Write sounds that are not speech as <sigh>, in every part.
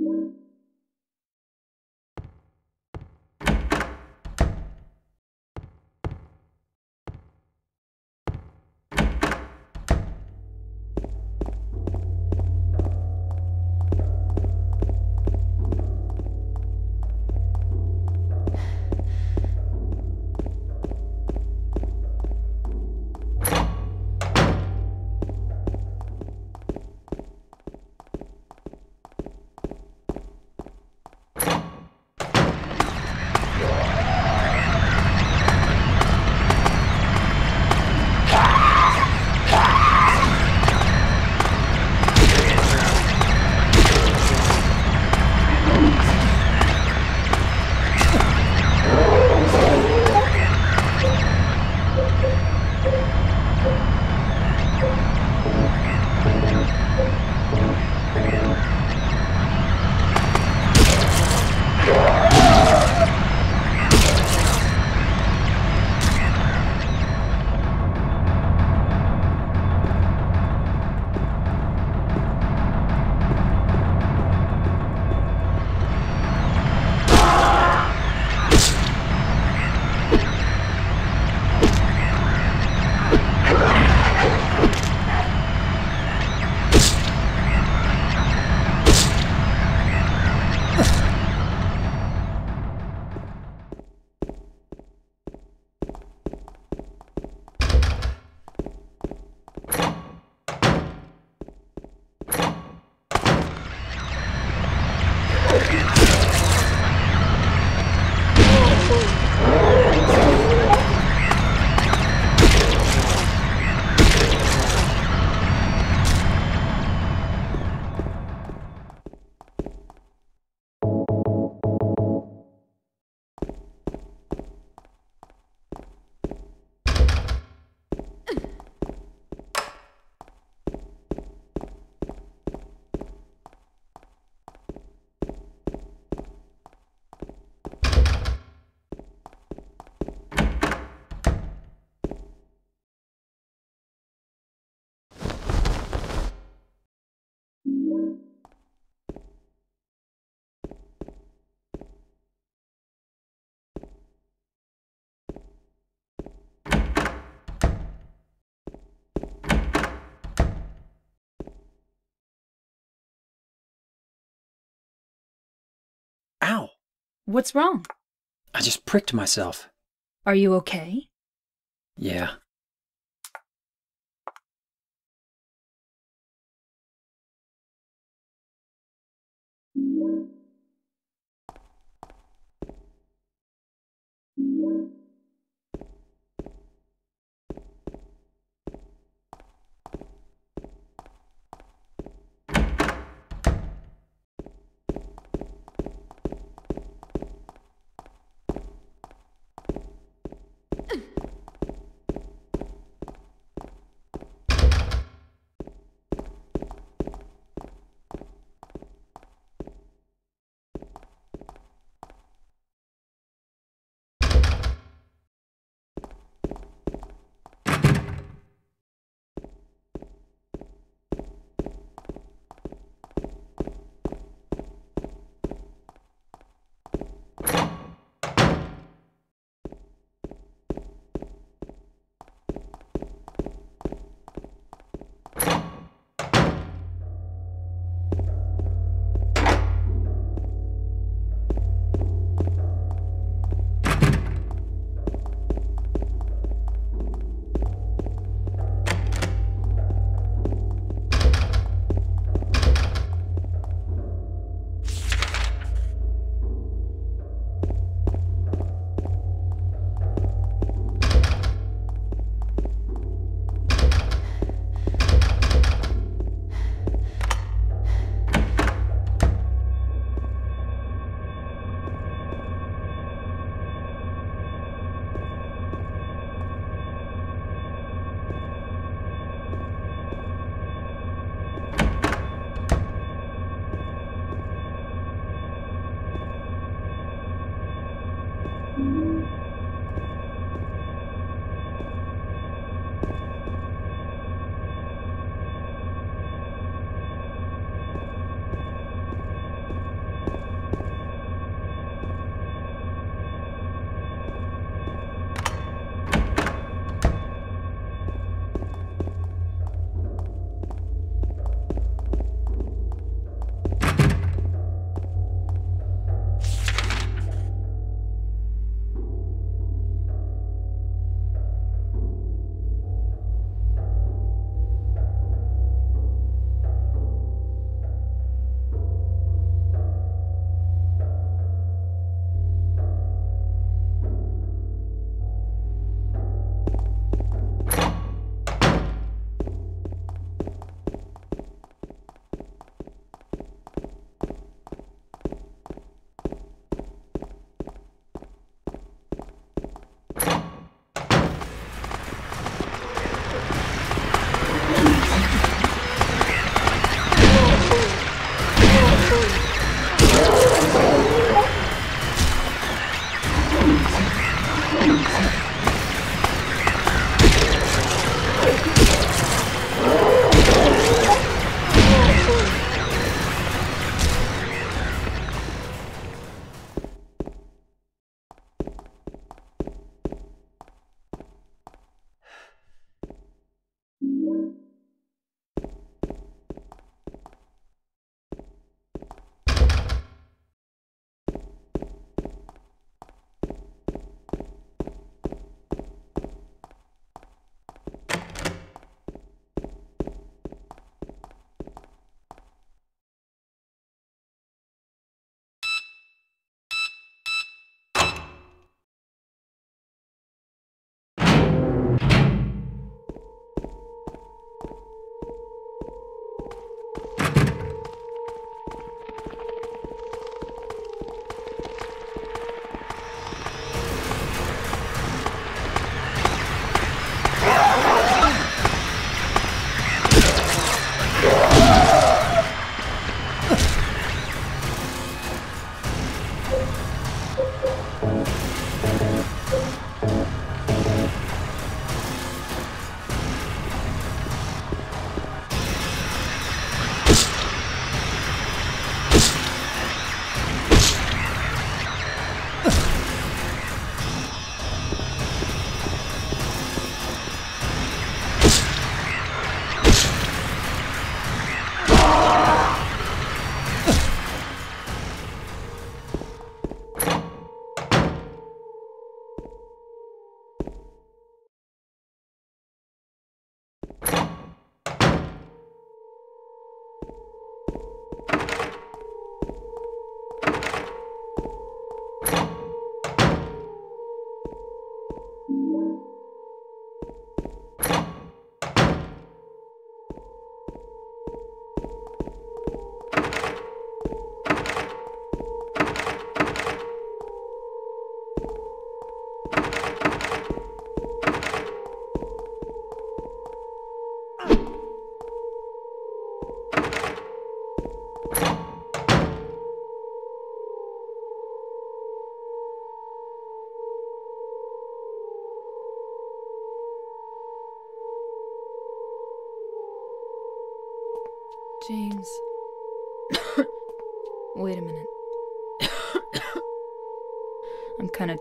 Ow! What's wrong? I just pricked myself. Are you okay? Yeah.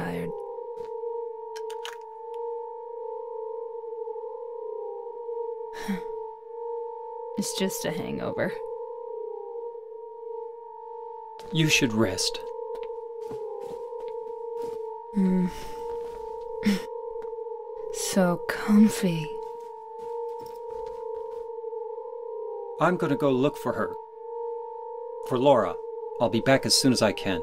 Tired. <sighs> it's just a hangover. You should rest. Mm. <sighs> so comfy. I'm gonna go look for her. For Laura. I'll be back as soon as I can.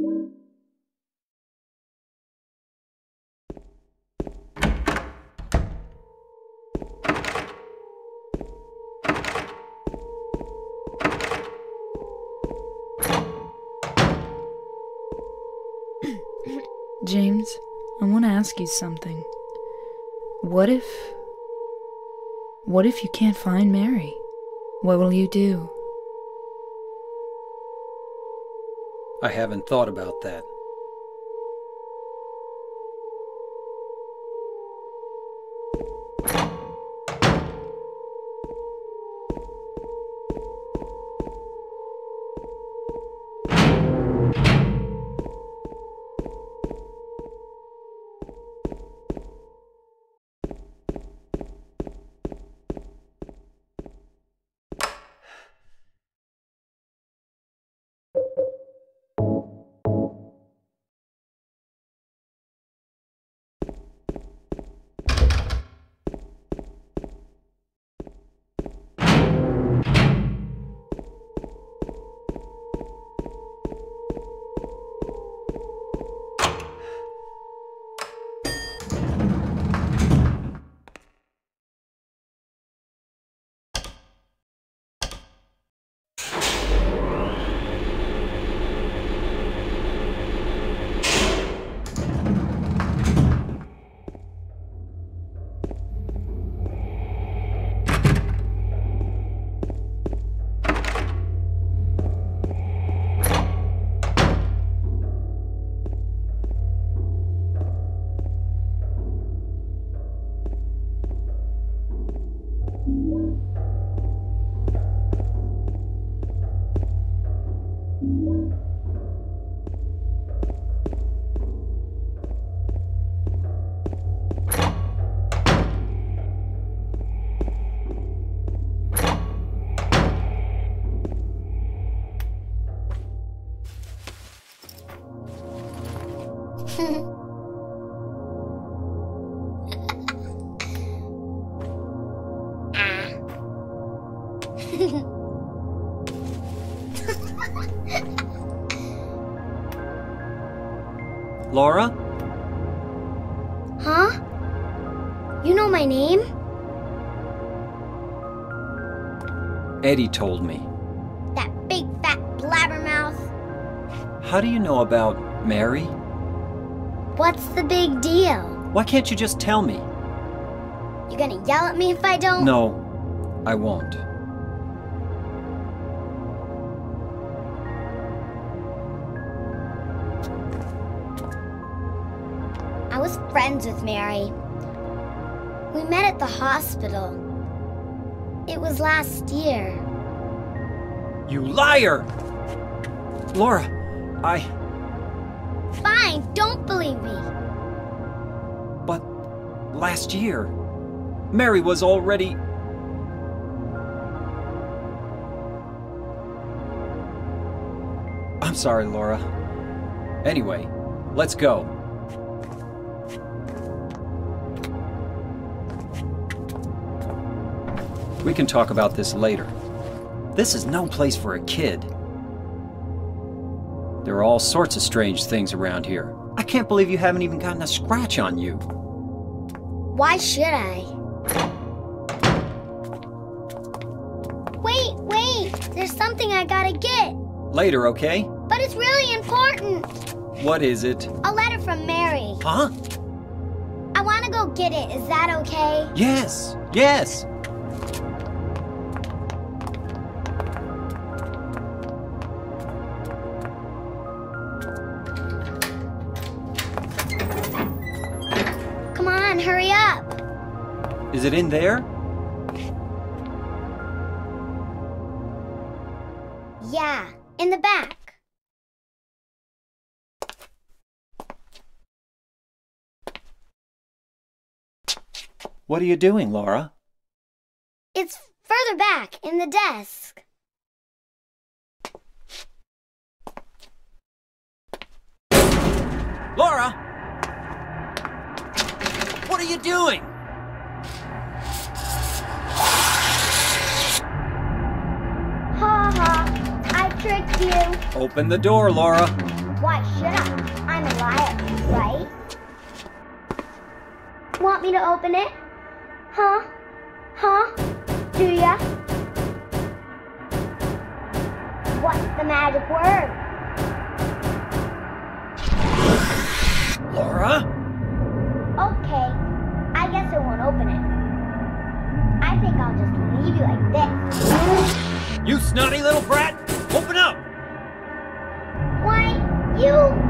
<coughs> James, I want to ask you something. What if. What if you can't find Mary? What will you do? I haven't thought about that. <laughs> Laura? Huh? You know my name? Eddie told me. That big fat blabbermouth. How do you know about Mary? What's the big deal? Why can't you just tell me? You're gonna yell at me if I don't? No, I won't. I was friends with Mary. We met at the hospital. It was last year. You liar! Laura, I. Fine, don't believe me. But last year, Mary was already. I'm sorry, Laura. Anyway, let's go. We can talk about this later. This is no place for a kid. There are all sorts of strange things around here. I can't believe you haven't even gotten a scratch on you. Why should I? Wait, wait! There's something I gotta get. Later, okay? But it's really important. What is it? A letter from Mary. Huh? I want to go get it. Is that okay? Yes, yes. Is it in there? Yeah, in the back. What are you doing, Laura? It's further back in the desk. Laura! What are you doing? Tricked you. Open the door, Laura. Why should I? I'm a liar, right? Want me to open it? Huh? Huh? Do ya? What's the magic word? Laura? Okay, I guess I won't open it. I think I'll just leave you like this. You snotty little brat! Open up! Why, you,